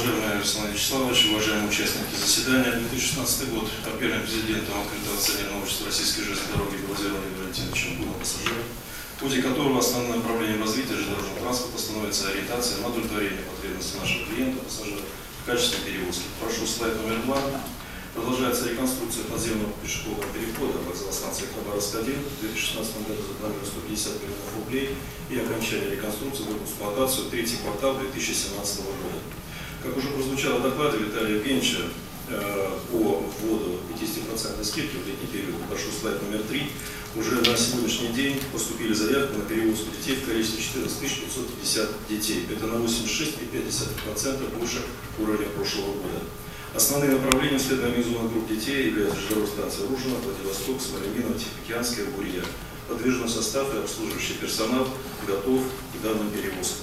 уважаемый Александр Вячеславович, уважаемые участники заседания. 2016 год первым президентом открытого акционерного общества российской железной дороги Белозерной Валентиновичем было пассажиров, в ходе которого основным направлением развития железнодорожного транспорта становится ориентация на удовлетворение потребностей нашего клиента, пассажира в качестве перевозки. Прошу слайд номер два. Продолжается реконструкция подземного пешеходного перехода вокзала станции Хабаровск-1. В 2016 году запланировано 150 миллионов рублей и окончание реконструкции в эксплуатацию третий квартал 2017 года. Как уже прозвучало в докладе Виталия Евгеньевича э, по вводу 50% скидки в летний период, прошу слайд номер 3, уже на сегодняшний день поступили заявки на перевозку детей в количестве 14 550 детей. Это на 86,5% выше уровня прошлого года. Основные направления исследованных групп детей являются железная станция Ружина, Владивосток, Смоленина, Тихоокеанская, Бурья. Подвижный состав и обслуживающий персонал готов к данным перевозкам.